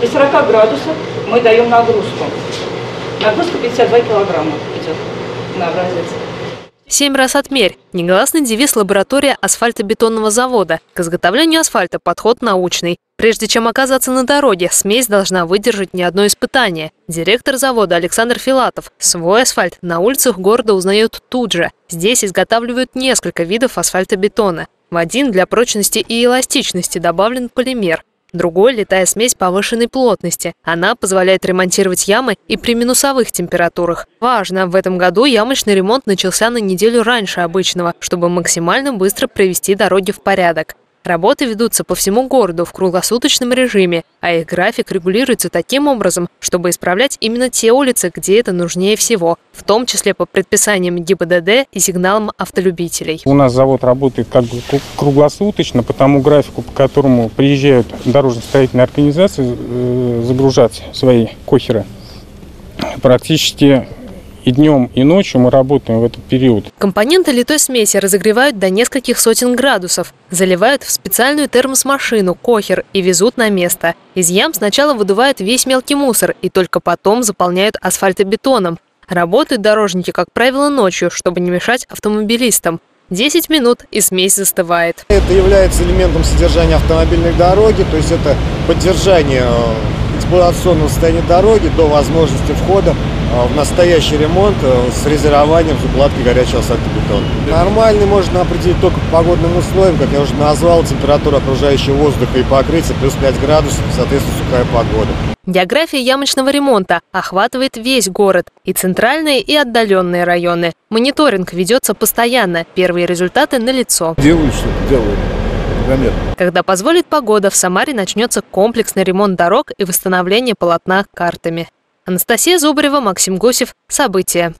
При 40 градусах мы даем нагрузку. Нагрузка 52 килограмма идет на образец. Семь раз отмерь. Негласный девиз лаборатория асфальтобетонного завода. К изготовлению асфальта подход научный. Прежде чем оказаться на дороге, смесь должна выдержать не одно испытание. Директор завода Александр Филатов свой асфальт на улицах города узнает тут же. Здесь изготавливают несколько видов асфальтобетона. В один для прочности и эластичности добавлен полимер. Другой – летая смесь повышенной плотности. Она позволяет ремонтировать ямы и при минусовых температурах. Важно, в этом году ямочный ремонт начался на неделю раньше обычного, чтобы максимально быстро привести дороги в порядок. Работы ведутся по всему городу в круглосуточном режиме, а их график регулируется таким образом, чтобы исправлять именно те улицы, где это нужнее всего, в том числе по предписаниям ГИБДД и сигналам автолюбителей. У нас завод работает как бы круглосуточно, по тому графику, по которому приезжают дорожно-строительные организации э, загружать свои кохеры. Практически и днем, и ночью мы работаем в этот период. Компоненты литой смеси разогревают до нескольких сотен градусов, заливают в специальную термосмашину кохер и везут на место. Из ям сначала выдувают весь мелкий мусор и только потом заполняют асфальтобетоном. Работают дорожники, как правило, ночью, чтобы не мешать автомобилистам. 10 минут и смесь застывает. Это является элементом содержания автомобильной дороги, то есть это поддержание э, эксплуатационного состояния дороги до возможности входа в настоящий ремонт э, с резервованием закладки горячего асфальтобетона. Нормальный можно определить только по погодным условиям, как я уже назвал, температура окружающего воздуха и покрытия плюс 5 градусов, соответственно, сухая погода. География ямочного ремонта охватывает весь город, и центральные, и отдаленные районы. Мониторинг ведется постоянно, первые результаты налицо. Делают что-то, делают. Заметно. Когда позволит погода, в Самаре начнется комплексный ремонт дорог и восстановление полотна картами. Анастасия Зубарева, Максим Гусев. События.